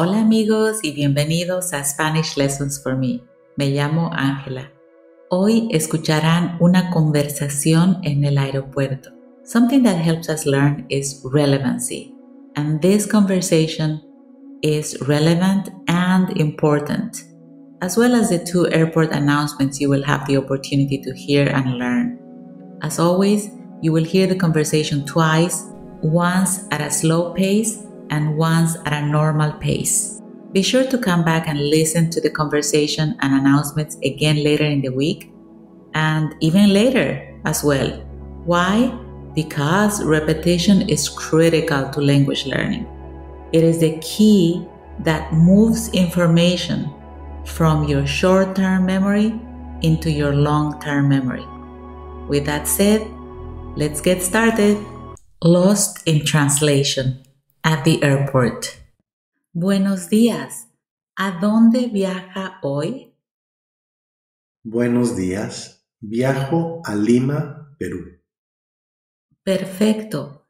Hola amigos y bienvenidos a Spanish Lessons for Me. Me llamo Ángela. Hoy escucharán una conversación en el aeropuerto. Something that helps us learn is relevancy. And this conversation is relevant and important, as well as the two airport announcements you will have the opportunity to hear and learn. As always, you will hear the conversation twice, once at a slow pace and once at a normal pace. Be sure to come back and listen to the conversation and announcements again later in the week and even later as well. Why? Because repetition is critical to language learning. It is the key that moves information from your short term memory into your long term memory. With that said, let's get started. Lost in translation at the airport. Buenos días. ¿A dónde viaja hoy? Buenos días. Viajo a Lima, Perú. Perfecto.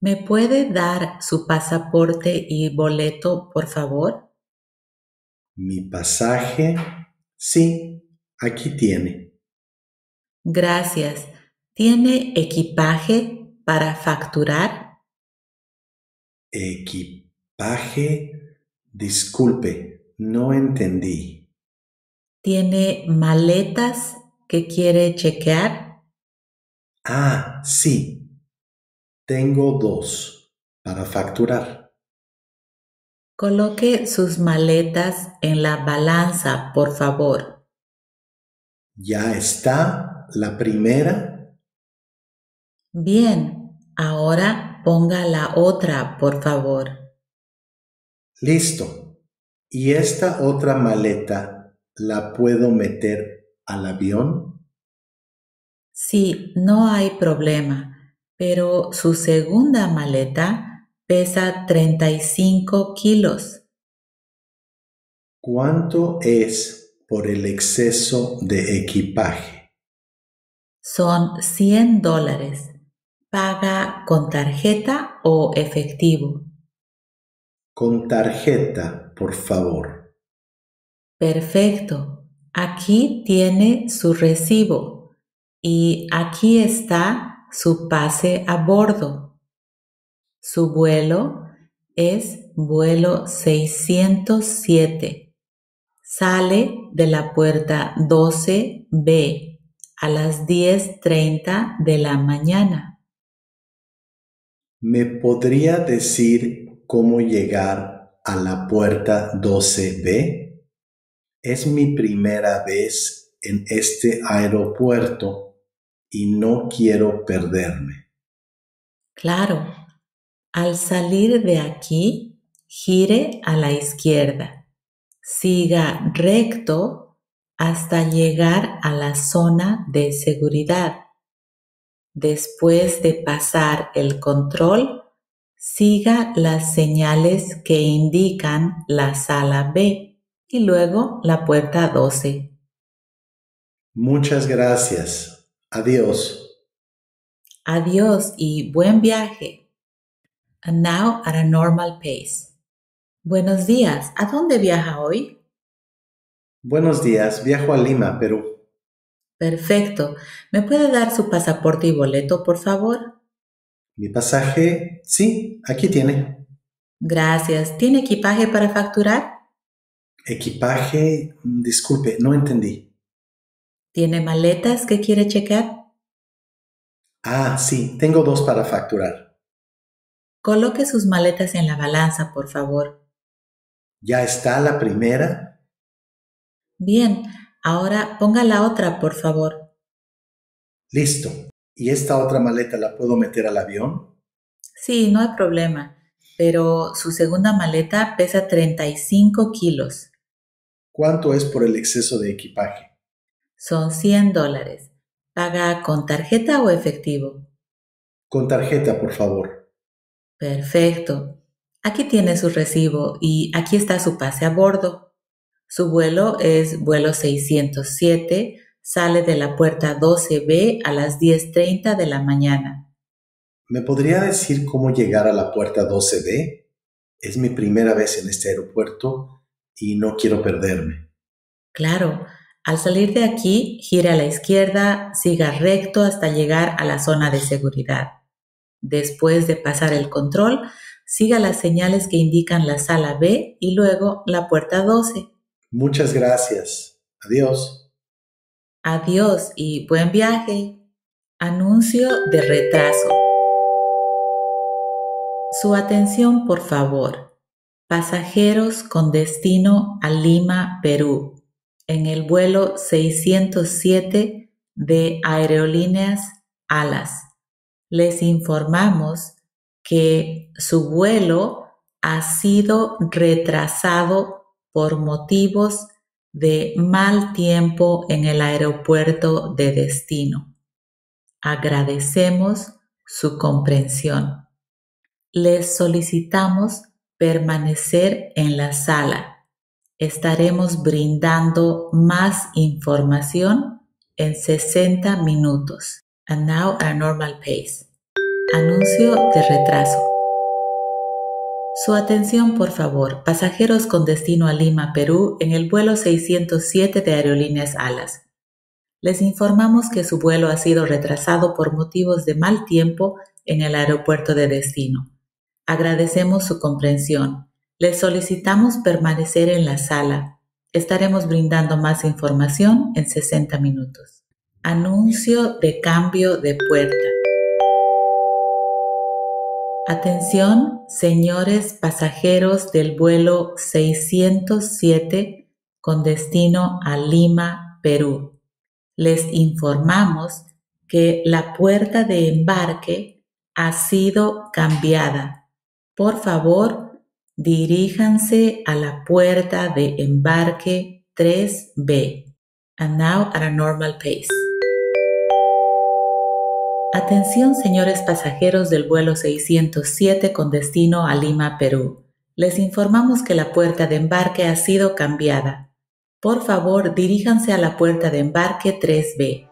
¿Me puede dar su pasaporte y boleto, por favor? Mi pasaje. Sí, aquí tiene. Gracias. ¿Tiene equipaje para facturar? Equipaje. Disculpe, no entendí. ¿Tiene maletas que quiere chequear? Ah, sí. Tengo dos para facturar. Coloque sus maletas en la balanza, por favor. ¿Ya está la primera? Bien, ahora ponga la otra, por favor. Listo. ¿Y esta otra maleta la puedo meter al avión? Sí, no hay problema, pero su segunda maleta pesa 35 kilos. ¿Cuánto es por el exceso de equipaje? Son 100 dólares. ¿Paga con tarjeta o efectivo? Con tarjeta, por favor. Perfecto. Aquí tiene su recibo y aquí está su pase a bordo. Su vuelo es vuelo 607. Sale de la puerta 12B a las 10.30 de la mañana. ¿Me podría decir cómo llegar a la puerta 12B? Es mi primera vez en este aeropuerto y no quiero perderme. Claro, al salir de aquí, gire a la izquierda. Siga recto hasta llegar a la zona de seguridad. Después de pasar el control, siga las señales que indican la sala B y luego la puerta 12. Muchas gracias. Adiós. Adiós y buen viaje. And now at a normal pace. Buenos días. ¿A dónde viaja hoy? Buenos días. Viajo a Lima, Perú. Perfecto. ¿Me puede dar su pasaporte y boleto, por favor? Mi pasaje, sí, aquí tiene. Gracias. ¿Tiene equipaje para facturar? Equipaje, disculpe, no entendí. ¿Tiene maletas que quiere checar? Ah, sí, tengo dos para facturar. Coloque sus maletas en la balanza, por favor. ¿Ya está la primera? Bien, ahora ponga la otra, por favor. Listo. ¿Y esta otra maleta la puedo meter al avión? Sí, no hay problema, pero su segunda maleta pesa 35 kilos. ¿Cuánto es por el exceso de equipaje? Son 100 dólares. ¿Paga con tarjeta o efectivo? Con tarjeta, por favor. Perfecto. Aquí tiene su recibo y aquí está su pase a bordo. Su vuelo es vuelo 607 Sale de la puerta 12B a las 10.30 de la mañana. ¿Me podría decir cómo llegar a la puerta 12B? Es mi primera vez en este aeropuerto y no quiero perderme. Claro, al salir de aquí, gire a la izquierda, siga recto hasta llegar a la zona de seguridad. Después de pasar el control, siga las señales que indican la sala B y luego la puerta 12. Muchas gracias. Adiós. Adiós y buen viaje. Anuncio de retraso. Su atención, por favor. Pasajeros con destino a Lima, Perú, en el vuelo 607 de Aerolíneas Alas. Les informamos que su vuelo ha sido retrasado por motivos de mal tiempo en el aeropuerto de destino. Agradecemos su comprensión. Les solicitamos permanecer en la sala. Estaremos brindando más información en 60 minutos. And now our normal pace. Anuncio de retraso. Su atención, por favor, pasajeros con destino a Lima, Perú, en el vuelo 607 de Aerolíneas Alas. Les informamos que su vuelo ha sido retrasado por motivos de mal tiempo en el aeropuerto de destino. Agradecemos su comprensión. Les solicitamos permanecer en la sala. Estaremos brindando más información en 60 minutos. Anuncio de cambio de puerta. Atención, señores pasajeros del vuelo 607 con destino a Lima, Perú les informamos que la puerta de embarque ha sido cambiada. Por favor, diríjanse a la puerta de embarque 3B. And now at a normal pace. Atención señores pasajeros del vuelo 607 con destino a Lima, Perú. Les informamos que la puerta de embarque ha sido cambiada. Por favor, diríjanse a la puerta de embarque 3B.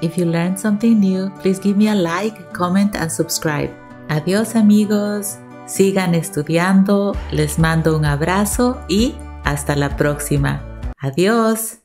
If you learned something new, please give me a like, comment and subscribe. Adiós amigos, sigan estudiando, les mando un abrazo y hasta la próxima. Adiós.